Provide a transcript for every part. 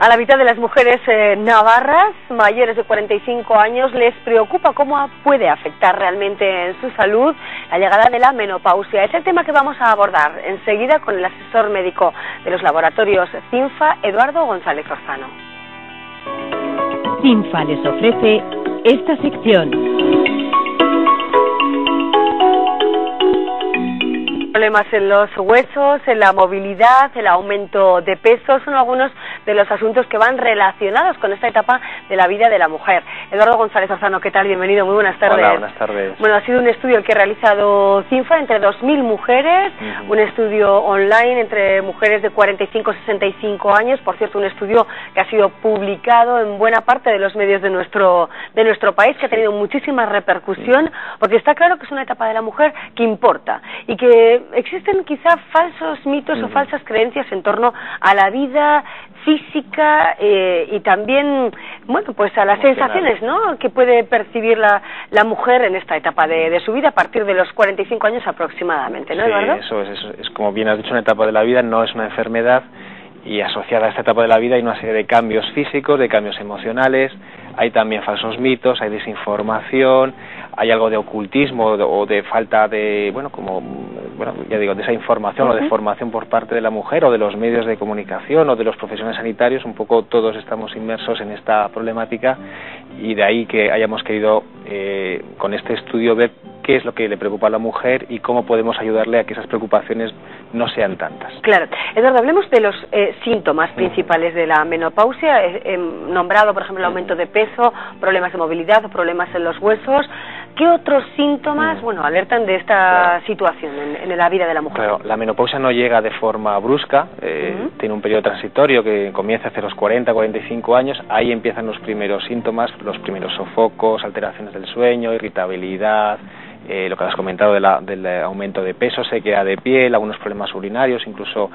A la mitad de las mujeres eh, navarras mayores de 45 años les preocupa cómo puede afectar realmente en su salud la llegada de la menopausia. Es el tema que vamos a abordar enseguida con el asesor médico de los laboratorios CINFA, Eduardo González Orzano. CINFA les ofrece esta sección. Problemas en los huesos, en la movilidad, el aumento de peso son algunos de los asuntos que van relacionados con esta etapa de la vida de la mujer. Eduardo González Orzano, ¿qué tal? Bienvenido, muy buenas tardes. Hola, buenas tardes. Bueno, ha sido un estudio el que ha realizado CINFA entre 2.000 mujeres, un estudio online entre mujeres de 45 a 65 años, por cierto, un estudio que ha sido publicado en buena parte de los medios de nuestro, de nuestro país, que ha tenido muchísima repercusión, porque está claro que es una etapa de la mujer que importa y que existen quizá falsos mitos o falsas creencias en torno a la vida física eh, y también, bueno, pues a las sensaciones, ¿no?, que puede percibir la, la mujer en esta etapa de, de, su vida a partir de los 45 años aproximadamente, ¿no, sí, Eduardo? eso es, es como bien has dicho, una etapa de la vida no es una enfermedad y asociada a esta etapa de la vida hay una serie de cambios físicos, de cambios emocionales, hay también falsos mitos, hay desinformación, hay algo de ocultismo o de falta de, bueno, como, bueno, ya digo, de esa información o de formación por parte de la mujer o de los medios de comunicación o de los profesionales sanitarios, un poco todos estamos inmersos en esta problemática y de ahí que hayamos querido eh, con este estudio ver qué es lo que le preocupa a la mujer y cómo podemos ayudarle a que esas preocupaciones no sean tantas. Claro. Eduardo, hablemos de los eh, síntomas principales de la menopausia. He, nombrado, por ejemplo, el aumento de peso, problemas de movilidad, problemas en los huesos. ¿Qué otros síntomas, bueno, alertan de esta situación en, la vida de la mujer? Claro, la menopausia no llega de forma brusca, eh, tiene un periodo transitorio que comienza hacia los 40, 45 años, ahí empiezan los primeros síntomas, los primeros sofocos, alteraciones del sueño, irritabilidad, eh, lo que has comentado de la, del aumento de peso, sequedad de piel, algunos problemas urinarios, incluso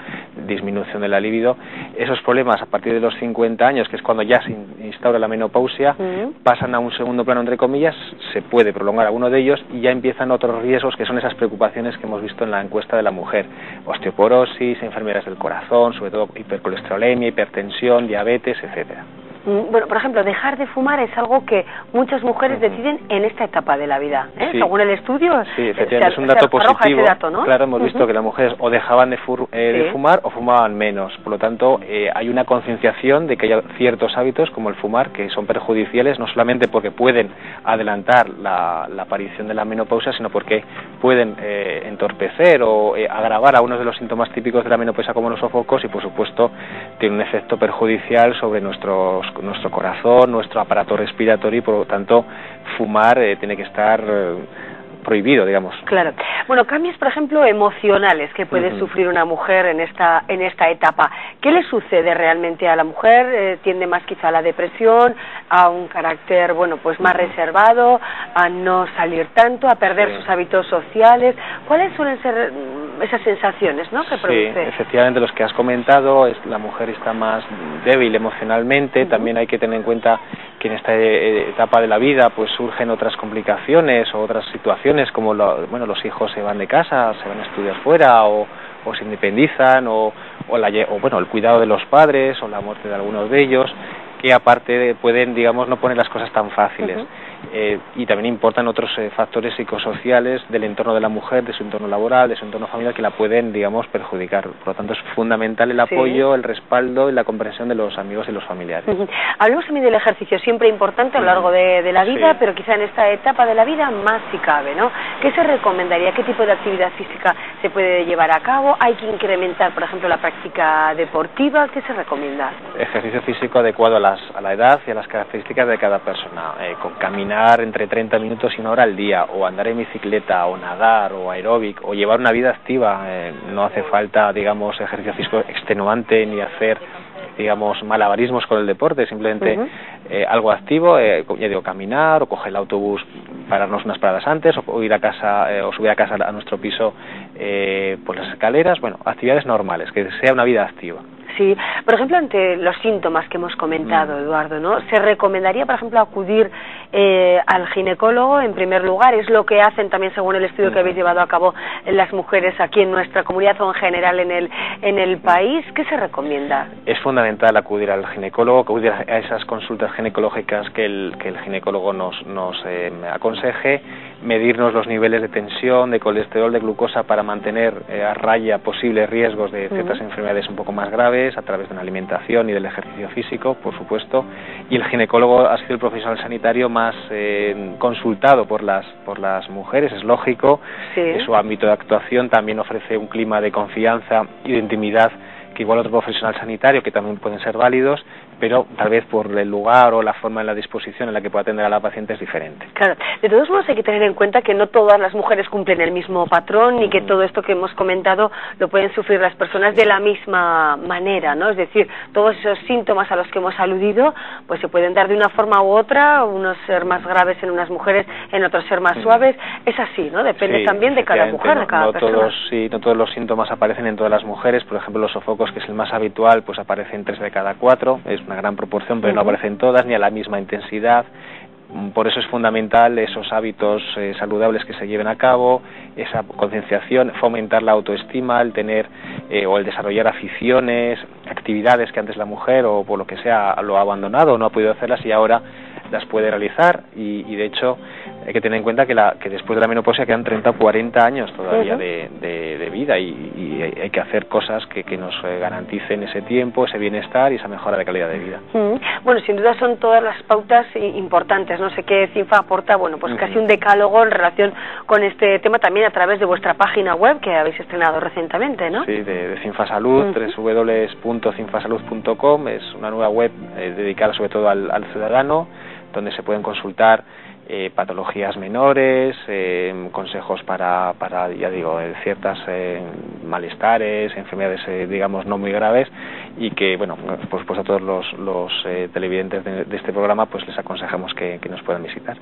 disminución de la libido. Esos problemas a partir de los 50 años, que es cuando ya se instaura la menopausia, pasan a un segundo plano, entre comillas, se puede prolongar alguno de ellos y ya empiezan otros riesgos que son esas preocupaciones que hemos visto en la encuesta de la mujer. Osteoporosis, enfermedades del corazón, sobre todo hipercolesterolemia, hipertensión, diabetes, etcétera. Mm, bueno, por ejemplo, dejar de fumar es algo que muchas mujeres deciden en esta etapa de la vida. ¿eh? Según el estudio, sí, efectivamente, es un dato positivo. Claro, hemos visto que las mujeres o dejaban de, eh, fumar o fumaban menos. Por lo tanto, eh, hay una concienciación de que hay ciertos hábitos, como el fumar, que son perjudiciales, no solamente porque pueden adelantar la, aparición de la menopausia, sino porque pueden entorpecer o agravar algunos de los síntomas típicos de la menopausia, como los sofocos, y por supuesto, tiene un efecto perjudicial sobre nuestros nuestro corazón, nuestro aparato respiratorio y por lo tanto fumar eh, tiene que estar eh, prohibido, digamos. Claro. Bueno, cambios, por ejemplo, emocionales que puede sufrir una mujer en esta en esta etapa. ¿Qué le sucede realmente a la mujer? Eh, ¿Tiende más quizá a la depresión, a un carácter, bueno, pues más reservado, a no salir tanto, a perder sus hábitos sociales? ¿Cuáles suelen ser mm, esas sensaciones, ¿no? Que produce? Sí, efectivamente, los que has comentado, es, la mujer está más débil emocionalmente. También hay que tener en cuenta que en esta eh, etapa de la vida, pues surgen otras complicaciones o otras situaciones como bueno, los hijos se van de casa, se van a estudiar fuera o, o se independizan o, o, la, o bueno, el cuidado de los padres o la muerte de algunos de ellos que aparte pueden, digamos, no poner las cosas tan fáciles. Eh, y también importan otros eh, factores psicosociales del entorno de la mujer, de su entorno laboral, de su entorno familiar, que la pueden, digamos, perjudicar. Por lo tanto, es fundamental el apoyo, el respaldo y la comprensión de los amigos y los familiares. Hablemos también del ejercicio, siempre importante a lo largo de, la vida, pero quizá en esta etapa de la vida más si cabe, ¿no? ¿Qué se recomendaría? ¿Qué tipo de actividad física se puede llevar a cabo? ¿Hay que incrementar, por ejemplo, la práctica deportiva? ¿Qué se recomienda? Ejercicio físico adecuado a, las, a la edad y a las características de cada persona, eh, con caminar entre 30 minutos y una hora al día, o andar en bicicleta, o nadar, o aeróbic, o llevar una vida activa. Eh, no hace falta, digamos, ejercicio físico extenuante ni hacer digamos, malabarismos con el deporte, simplemente eh, algo activo, eh, ya digo, caminar o coger el autobús, pararnos unas paradas antes o, ir a casa o subir a casa a nuestro piso por las escaleras, bueno, actividades normales, que sea una vida activa. Sí, por ejemplo, ante los síntomas que hemos comentado, mm. Eduardo, ¿no? ¿Se recomendaría, por ejemplo, acudir eh, al ginecólogo en primer lugar. Es lo que hacen también, según el estudio que habéis llevado a cabo, las mujeres aquí en nuestra comunidad o en general en el, en el país. ¿Qué se recomienda? Es fundamental acudir al ginecólogo, acudir a esas consultas ginecológicas que el, que el ginecólogo nos, nos eh, aconseje, medirnos los niveles de tensión, de colesterol, de glucosa para mantener eh, a raya posibles riesgos de ciertas enfermedades un poco más graves a través de una alimentación y del ejercicio físico, por supuesto. Y el ginecólogo ha sido el profesional sanitario más eh, consultado por las, por las mujeres, es lógico. Su ámbito de actuación también ofrece un clima de confianza y de intimidad que igual otro profesional sanitario, que también pueden ser válidos, pero tal vez por el lugar o la forma en la disposición en la que pueda atender a la paciente es diferente. Claro, de todos modos hay que tener en cuenta que no todas las mujeres cumplen el mismo patrón y que mm. todo esto que hemos comentado lo pueden sufrir las personas de la misma manera, ¿no? Es decir, todos esos síntomas a los que hemos aludido, pues se pueden dar de una forma u otra, unos ser más graves en unas mujeres, en otros ser más mm. suaves, es así, ¿no? Depende también de cada mujer, de cada no persona. Todos, sí, no todos los síntomas aparecen en todas las mujeres, por ejemplo, los sofocos, que es el más habitual, pues aparecen tres de cada cuatro, es una gran proporción, pero no aparecen todas ni a la misma intensidad. Por eso es fundamental esos hábitos eh, saludables que se lleven a cabo, esa concienciación, fomentar la autoestima, el tener eh, o el desarrollar aficiones, actividades que antes la mujer o por lo que sea lo ha abandonado o no ha podido hacerlas y ahora las puede realizar y, y de hecho hay que tener en cuenta que, la, que después de la menopausia quedan 30 o 40 años todavía de, de, vida y, hay que hacer cosas que, que nos eh, garanticen ese tiempo, ese bienestar y esa mejora de calidad de vida. Bueno, sin duda son todas las pautas importantes. No sé qué CINFA aporta, bueno, pues casi un decálogo en relación con este tema también a través de vuestra página web que habéis estrenado recientemente, ¿no? Sí, de, de Cinfa Salud, www.cinfasalud.com, es una nueva web eh, dedicada sobre todo al, al ciudadano donde se pueden consultar eh, patologías menores, eh, consejos para, para, ya digo, ciertas eh, malestares, enfermedades, eh, digamos, no muy graves y que, bueno, por supuesto a todos los, los eh, televidentes de, este programa pues les aconsejamos que, que nos puedan visitar.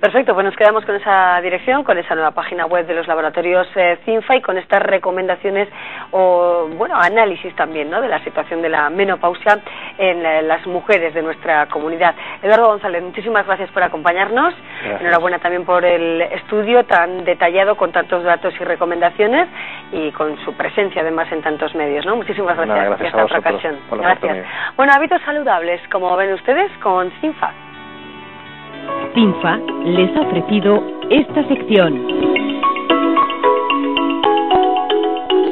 Perfecto, pues nos quedamos con esa dirección, con esa nueva página web de los laboratorios eh, CINFA y con estas recomendaciones o, bueno, análisis también, ¿no?, de la situación de la menopausia en la, las mujeres de nuestra comunidad. Eduardo González, muchísimas gracias por acompañarnos. Gracias. Enhorabuena también por el estudio tan detallado con tantos datos y recomendaciones y con su presencia además en tantos medios, ¿no? Muchísimas gracias. Nada, gracias a vosotros ocasión. Por la gracias. Bueno, hábitos saludables, como ven ustedes, con CINFA. CINFA les ha ofrecido esta sección.